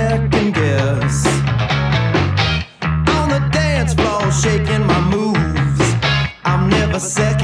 second guess. On the dance floor, shaking my moves. I'm never second.